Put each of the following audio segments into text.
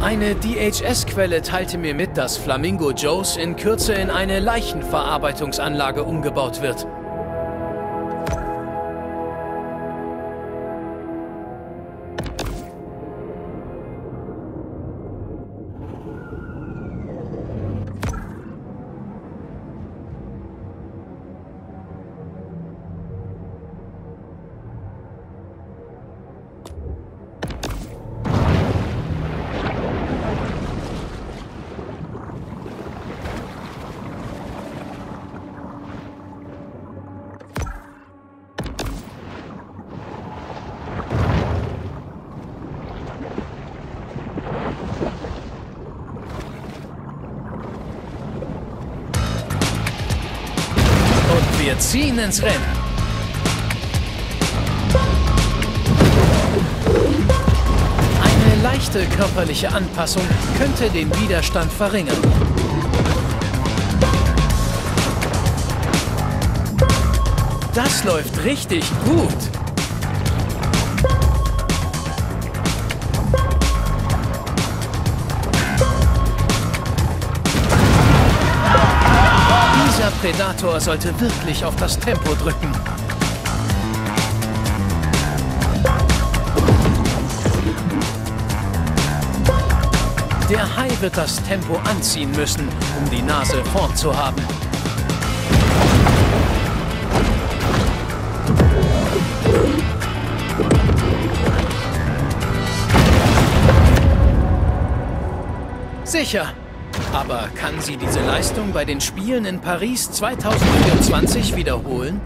Eine DHS-Quelle teilte mir mit, dass Flamingo Joe's in Kürze in eine Leichenverarbeitungsanlage umgebaut wird. Ziehen ins Rennen. Eine leichte körperliche Anpassung könnte den Widerstand verringern. Das läuft richtig gut. Predator sollte wirklich auf das Tempo drücken. Der Hai wird das Tempo anziehen müssen, um die Nase vorn zu haben. Sicher. Aber kann sie diese Leistung bei den Spielen in Paris 2024 wiederholen?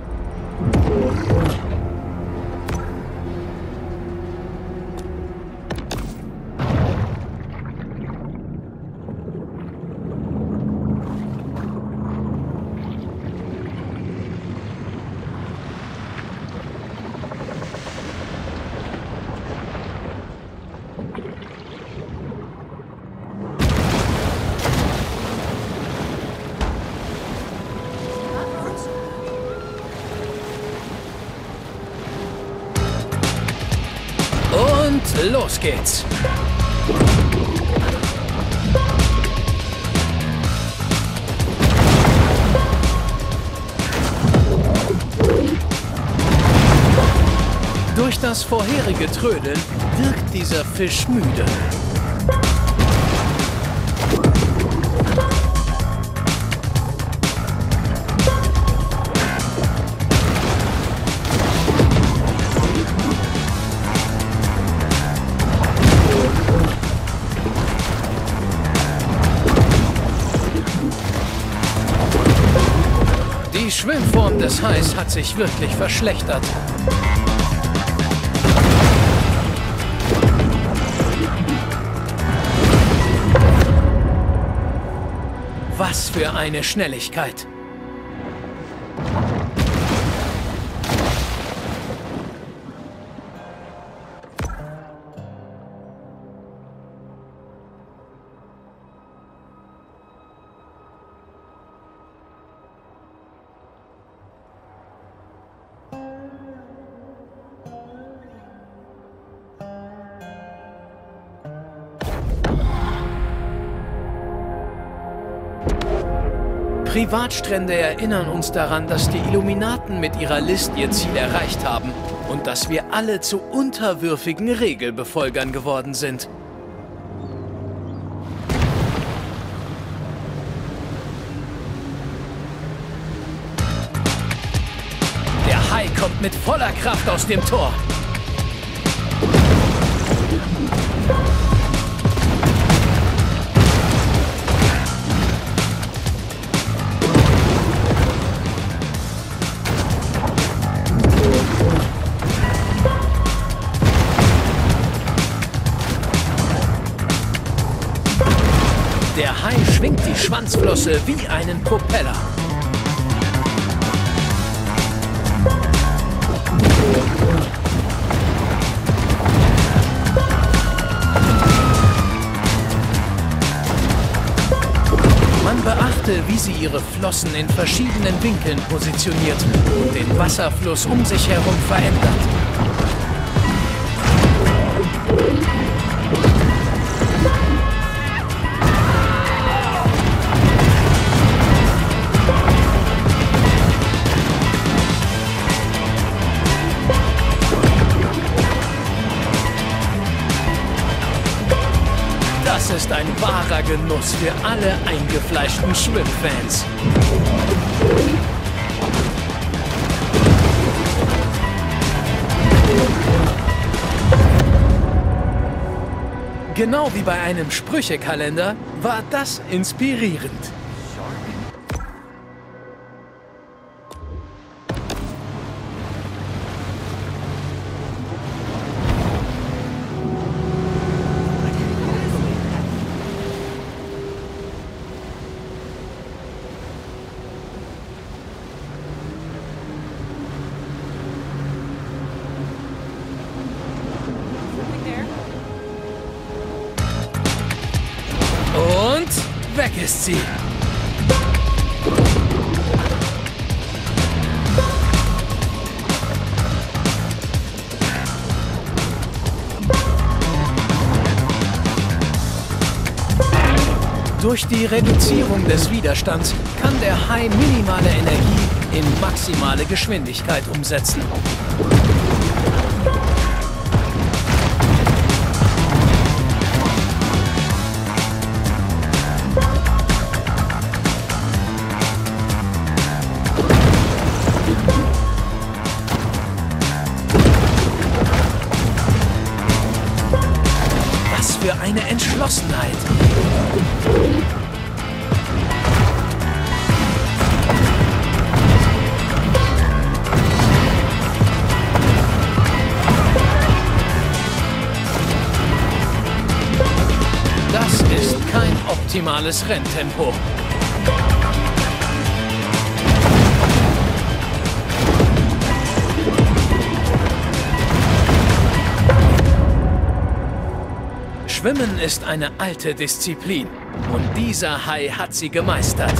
Geht's. Durch das vorherige Trödeln wirkt dieser Fisch müde. Schwimmform des Hais hat sich wirklich verschlechtert. Was für eine Schnelligkeit! Privatstrände erinnern uns daran, dass die Illuminaten mit ihrer List ihr Ziel erreicht haben und dass wir alle zu unterwürfigen Regelbefolgern geworden sind. Der Hai kommt mit voller Kraft aus dem Tor. Die Schwanzflosse wie einen Propeller. Man beachte, wie sie ihre Flossen in verschiedenen Winkeln positioniert und den Wasserfluss um sich herum verändert. Genuss für alle eingefleischten Schwimmfans. Genau wie bei einem Sprüchekalender war das inspirierend. Weg ist sie. Durch die Reduzierung des Widerstands kann der Hai minimale Energie in maximale Geschwindigkeit umsetzen. Optimales Renntempo. Schwimmen ist eine alte Disziplin und dieser Hai hat sie gemeistert.